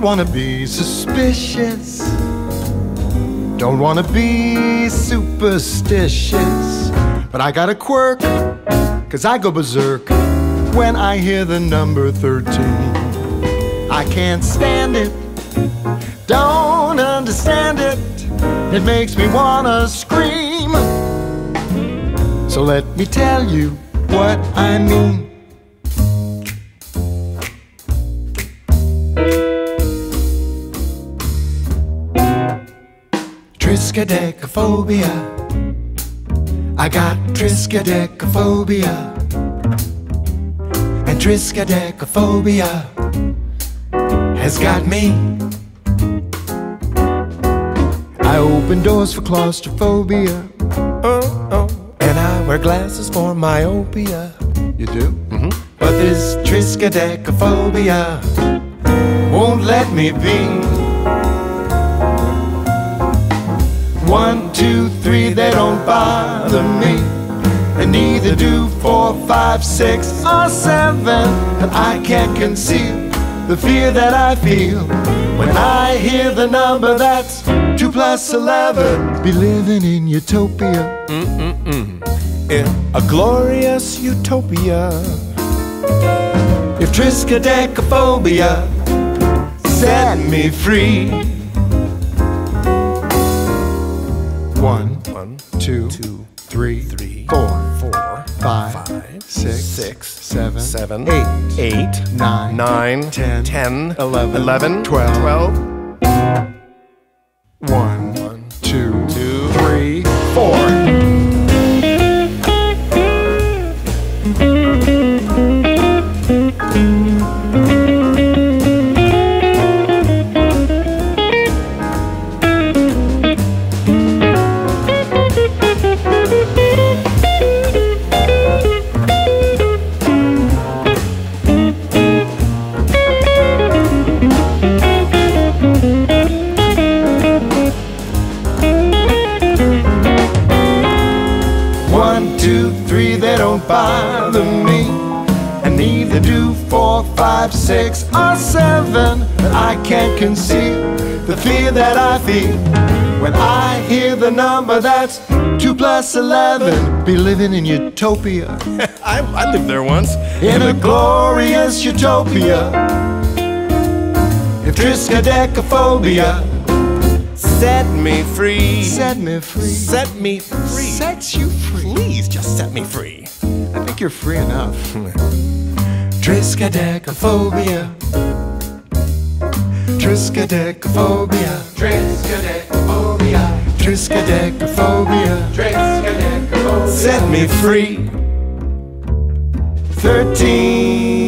Don't wanna be suspicious. Don't wanna be superstitious. But I got a quirk, cause I go berserk when I hear the number 13. I can't stand it, don't understand it. It makes me wanna scream. So let me tell you what I mean. Triskaidekaphobia. I got triskaidekaphobia. And triskaidekaphobia has got me. I open doors for claustrophobia. Oh, oh. And I wear glasses for myopia. You do? Mm-hmm. But this triskaidekaphobia won't let me be. One, two, three, they don't bother me. And neither do four, five, six, or seven. And I can't conceal the fear that I feel when I hear the number that's two plus eleven. Be living in utopia. In a glorious utopia. If triskaidekaphobia set me free. One, One, two, two, three, three, four, four, five, five, six, six, seven, seven, eight, eight, nine, nine, ten, ten, eleven, eleven, twelve. twelve, one, don't bother me. And neither do four, five, six, or seven. But I can't conceal the fear that I feel when I hear the number that's two plus eleven. Be living in utopia, I, I lived there once. in a glorious utopia. If triskaidekaphobia Set me free. set me free, Set me free. sets you free. Please just set me free. I think you're free enough. Triskaidekaphobia. Triskaidekaphobia. Triskaidekaphobia. Triskaidekaphobia. Triskaidekaphobia. Set me free. Thirteen.